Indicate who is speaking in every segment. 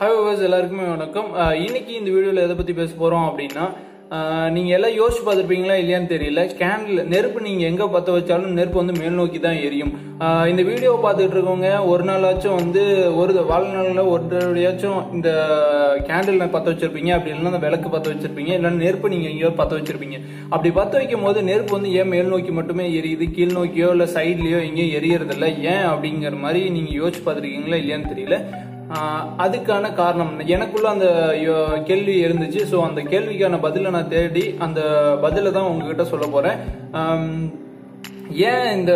Speaker 1: Hours எல்லாருக்குமே வணக்கம். இன்னைக்கு இந்த வீடியோவில் எதை பற்றி பேச போகிறோம் அப்படின்னா நீங்கள் எல்லாம் யோசிச்சு பார்த்துருப்பீங்களா இல்லையான்னு தெரியல. கேண்டில் நெருப்பு நீங்கள் எங்கே பற்ற வச்சாலும் நெருப்பு வந்து மேல் நோக்கி தான் எரியும். இந்த வீடியோவை பார்த்துட்டு இருக்கவங்க ஒரு நாளாச்சும் வந்து ஒரு வாழ்நாளில் ஒரு தடவையாச்சும் இந்த கேண்டில் பற்ற வச்சிருப்பீங்க அப்படி இல்லைன்னா அந்த விளக்கு பற்ற வச்சிருப்பீங்க இல்லைன்னா நெருப்பு நீங்கள் எங்கேயோ பற்ற வச்சிருப்பீங்க. அப்படி பற்ற வைக்கும் போது நெருப்பு வந்து ஏன் மேல் நோக்கி மட்டுமே எரியுது கீழ் நோக்கியோ இல்லை சைட்லேயோ எங்கேயும் எரியறதில்ல? ஏன் அப்படிங்கிற மாதிரி நீங்கள் யோசிச்சு பார்த்துருக்கீங்களா இல்லையான்னு தெரியல. அதுக்கான காரணம். எனக்குள்ள அந்த யோ- கேள்வி இருந்துச்சு. ஸோ அந்த கேள்விக்கான பதிலை நான் தேடி அந்த பதிலை தான் உங்ககிட்ட சொல்ல போகிறேன் ஏன் இந்த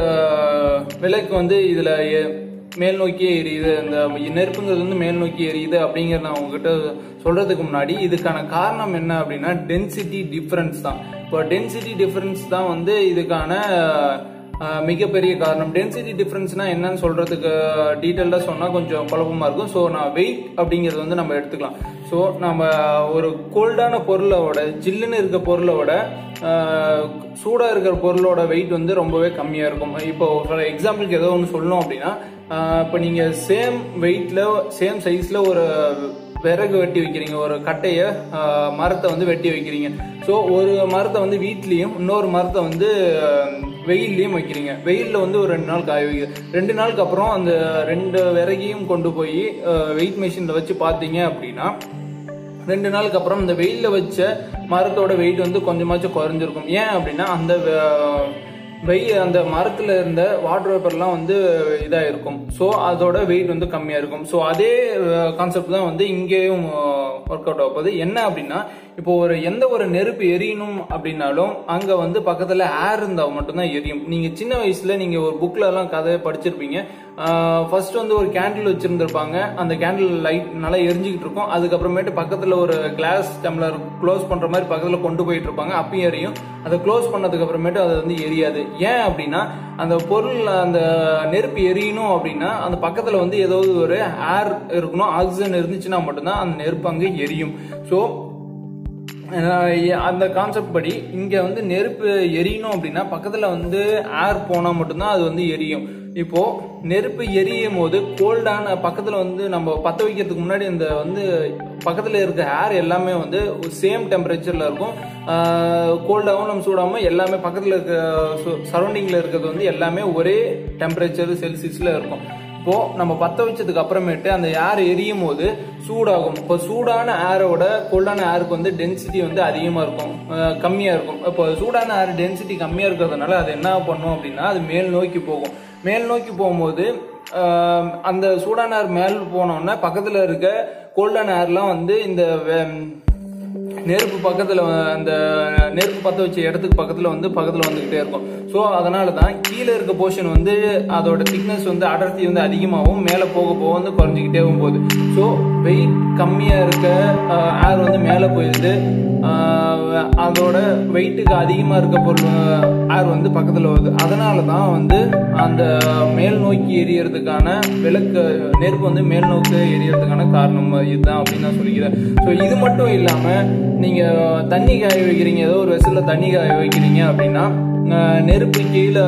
Speaker 1: விளக்கு வந்து இதில் மேல் நோக்கியே எரியுது? இந்த நெருப்புங்கிறது வந்து மேல் நோக்கி எரியுது அப்படிங்கிற நான் உங்ககிட்ட சொல்கிறதுக்கு முன்னாடி இதுக்கான காரணம் என்ன அப்படின்னா டென்சிட்டி டிஃப்ரென்ஸ் தான். இப்போ டென்சிட்டி டிஃப்ரென்ஸ் தான் வந்து இதுக்கான மிகப்பெரிய காரணம். டென்சிட்டி டிஃப்ரென்ஸ்னா என்னன்னு சொல்றதுக்கு டீட்டெயிலாக சொன்னால் கொஞ்சம் குழப்பமா இருக்கும். ஸோ நான் வெயிட் அப்படிங்கிறது வந்து நம்ம எடுத்துக்கலாம். ஸோ நம்ம ஒரு கோல்டான பொருளோட ஜில்லுன்னு இருக்க பொருளோட சூடாக இருக்கிற பொருளோட வெயிட் வந்து ரொம்பவே கம்மியாக இருக்கும். இப்போ ஃபார் எக்ஸாம்பிளுக்கு ஏதோ ஒன்று சொல்லணும் அப்படின்னா இப்போ நீங்கள் சேம் வெயிட்டில் சேம் சைஸில் ஒரு விறகு வெட்டி வைக்கிறீங்க. ஒரு கட்டையை மரத்தை வந்து வெட்டி வைக்கிறீங்க. ஸோ ஒரு மரத்தை வந்து வீட்லேயும் இன்னொரு மரத்தை வந்து வெயில்லையும் வைக்கிறீங்க. வெயிலில் வந்து ஒரு ரெண்டு நாள் காய வைக்கிறீங்க ரெண்டு நாளுக்கு அப்புறம் அந்த ரெண்டு விறகையும் கொண்டு போய் வெயிட் மிஷினில் வச்சு பார்த்தீங்க அப்படின்னா ரெண்டு நாளுக்கு அப்புறம் இந்த வெயிலில் வச்ச மரத்தோட வெயிட் வந்து கொஞ்சமாச்சும் குறைஞ்சிருக்கும். ஏன் அப்படின்னா அந்த வெய் வெயில் அந்த மரத்துல இருந்த வாட்டர் பேப்பர்லாம் வந்து இதாக இருக்கும் ஸோ அதோட வெயிட் வந்து கம்மியாக இருக்கும் ஸோ அதே கான்செப்ட் தான் வந்து இங்கேயும் ஒர்க் அவுட் ஆகுது என்ன அப்படின்னா இப்போ ஒரு எந்த ஒரு நெருப்பு எரியணும் அப்படின்னாலும் அங்க வந்து பக்கத்துல ஏர் இருந்தால் மட்டும்தான் எரியும். நீங்க சின்ன வயசுல நீங்க ஒரு புக்ல எல்லாம் கதையை படிச்சிருப்பீங்க. ஃபர்ஸ்ட் வந்து ஒரு கேண்டில் வச்சிருந்திருப்பாங்க. அந்த கேண்டில் லைட் நல்லா எரிஞ்சுக்கிட்டு இருக்கும். அதுக்கப்புறமேட்டு பக்கத்துல ஒரு கிளாஸ் டம்ளர் க்ளோஸ் பண்ற மாதிரி பக்கத்துல கொண்டு போயிட்டு இருப்பாங்க. அப்பயும் எரியும். அதை க்ளோஸ் பண்ணதுக்கு அப்புறமேட்டு அது வந்து எரியாது. ஏன் அப்படின்னா அந்த பொருள் அந்த நெருப்பு எரியணும் அப்படின்னா அந்த பக்கத்துல வந்து ஏதாவது ஒரு ஏர் இருக்கணும். ஆக்சிஜன் இருந்துச்சுன்னா மட்டும்தான் அந்த நெருப்பு அங்கே எரியும். ஸோ அந்த கான்செப்ட் படி இங்கே வந்து நெருப்பு எரியணும் அப்படின்னா பக்கத்தில் வந்து ஏர் போனால் மட்டும்தான் அது வந்து எரியும். இப்போ நெருப்பு எரியும் போது கோல்டான பக்கத்தில் வந்து நம்ம பற்ற வைக்கிறதுக்கு முன்னாடி இந்த வந்து பக்கத்தில் இருக்க ஏர் எல்லாமே வந்து சேம் டெம்பரேச்சரில் இருக்கும். கோல்டாகவும் நம்ம சூடாகவும் எல்லாமே பக்கத்தில் இருக்க சரௌண்டிங்கில் இருக்கிறது வந்து எல்லாமே ஒரே டெம்பரேச்சர் செல்சியஸில் இருக்கும். இப்போ நம்ம பத்த வச்சதுக்கு அப்புறமேட்டு அந்த ஏர் எரியும் போது சூடாகும். இப்போ சூடான ஏரோட கோல்டான ஏருக்கு வந்து டென்சிட்டி வந்து அதிகமாக இருக்கும். கம்மியாக இருக்கும். இப்போ சூடான ஏர் டென்சிட்டி கம்மியாக இருக்கிறதுனால அது என்ன பண்ணும் அப்படின்னா அது மேல் நோக்கி போகும். மேல் நோக்கி போகும்போது அந்த சூடான ஏர் மேல் போனோன்னா பக்கத்தில் இருக்க கோல்டான ஏர்லாம் வந்து இந்த வே- நெருப்பு பக்கத்தில் அந்த நெருப்பு பற்ற வச்ச இடத்துக்கு பக்கத்தில் வந்து பக்கத்தில் வந்துக்கிட்டே இருக்கும். ஸோ அதனால தான் கீழே இருக்க போர்ஷன் வந்து அதோட திக்னஸ் வந்து அடர்த்தி வந்து அதிகமாகவும் மேலே போக போக வந்து குறைஞ்சிக்கிட்டே போகுது. ஸோ வெயிட் கம்மியாக இருக்க ஏர் வந்து மேலே போயிடுது அதோட வெயிட்டுக்கு அதிகமாக இருக்க பொருள் ஏர் வந்து பக்கத்தில் வருது. அதனால தான் வந்து அந்த மேல் நோக்கி எரியறதுக்கான விளக்கு நெருப்பு வந்து மேல் நோக்கி எரியறதுக்கான காரணம் இதுதான் அப்படின்னு நான் சொல்லிக்கிறேன். ஸோ இது மட்டும் இல்லாமல் நீங்கள் தண்ணி காய வைக்கிறீங்க ஏதோ ஒரு வெசலில் தண்ணி காய வைக்கிறீங்க அப்படின்னா நெருப்பு கீழே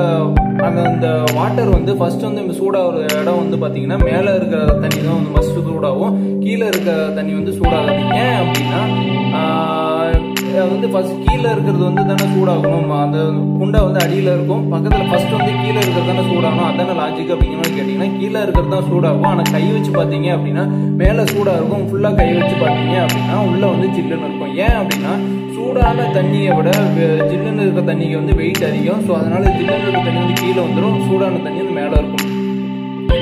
Speaker 1: அந்த அந்த வாட்டர் வந்து ஃபர்ஸ்ட் வந்து சூடாகிற இடம் வந்து பார்த்தீங்கன்னா மேலே இருக்கிற தண்ணி தான் வந்து ஃபஸ்ட்டு சூடாகும். கீழே இருக்கிற தண்ணி வந்து சூடாகாது. ஏன் அப்படின்னா வந்து ஃபர்ஸ்ட் கீழே இருக்கிறது வந்து தானே சூடாகணும். அந்த குண்டா வந்து அடியில் இருக்கும். பக்கத்தில் ஃபர்ஸ்ட் வந்து கீழே இருக்கிறது தானே சூடாகணும். அதான லாஜிக் அப்படிங்கிற மாதிரி கேட்டிங்கன்னா கீழே இருக்கிறது தான் சூடாகும். ஆனால் கை வச்சு பார்த்தீங்க அப்படின்னா மேலே சூடாக இருக்கும். ஃபுல்லாக கை வச்சு பார்த்தீங்க அப்படின்னா உள்ளே வந்து சில்லுன்னு இருக்கும். ஏன் அப்படின்னா சூடான தண்ணியை விட ஜில்லுன்னு இருக்கிற தண்ணிக்கு வந்து வெயிட் அதிகம். ஸோ அதனால ஜில்லுன்னு இருக்கிற தண்ணி வந்து கீழே வந்துடும் சூடான தண்ணி வந்து மேலே இருக்கும்.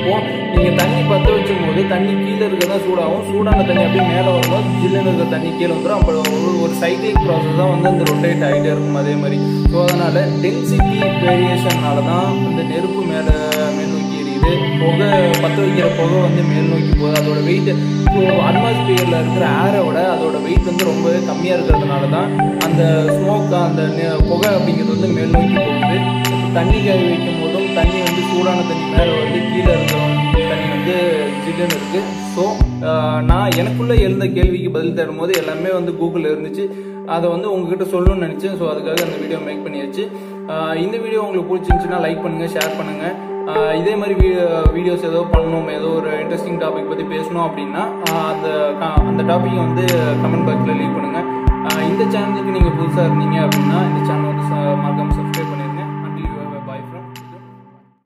Speaker 1: இப்போ நீங்கள் தண்ணி பற்ற வச்சும் போது தண்ணி கீழே இருக்கிறதா சூடாகும். சூடான தண்ணி அப்படியே மேலே வரும்போது ஜில்லுன்னு இருக்கிற தண்ணி கீழே வந்துடும் அப்போ ஒரு ஒரு சைக்கிளிக் ப்ராசஸ் தான் வந்து அந்த ரொட்டேட் ஆகிட்டே இருக்கும் அதே மாதிரி. ஸோ அதனால் டென்சிட்டி வேரியேஷன்னால தான் இந்த நெருப்பு மேலே மேல் நோக்கி எரியுது. புகை பற்ற வைக்கிற புகை வந்து மேல் நோக்கி போகுது. அதோட வெயிட் இப்போ அட்மாஸ்பியரில் இருக்கிற ஏரோட அதோட வெயிட் வந்து ரொம்பவே கம்மியாக இருக்கிறதுனால தான் அந்த ஸ்மோக் அந்த புகை அப்படிங்கிறது வந்து மேல் நோக்கி போகுது. தண்ணி காய வைக்கும் போதும் தண்ணி வந்து சூடான தண்ணி மேலே வந்து ஜில்லுன்னு இருக்குது ஸோ நான் எனக்குள்ளே எழுந்த கேள்விக்கு பதில் தேடும் போது எல்லாமே வந்து கூகுளில் இருந்துச்சு. அதை வந்து உங்ககிட்ட சொல்லணும்னு நினச்சேன். ஸோ அதுக்காக அந்த வீடியோ மேக் பண்ணியாச்சு. இந்த வீடியோ உங்களுக்கு பிடிச்சிருந்துச்சுன்னா லைக் பண்ணுங்கள் ஷேர் பண்ணுங்கள் இதே மாதிரி வீடியோஸ் ஏதோ பண்ணணும் ஏதோ ஒரு இன்ட்ரெஸ்டிங் டாபிக் பற்றி பேசணும் அப்படின்னா அந்த அந்த டாப்பிக்கை வந்து கமெண்ட் பாக்ஸில் லீவ் பண்ணுங்கள் இந்த சேனலுக்கு நீங்கள் புதுசாக இருந்தீங்க அப்படின்னா இந்த சேனல் வந்து சப்ஸ்கிரைப் பண்ணி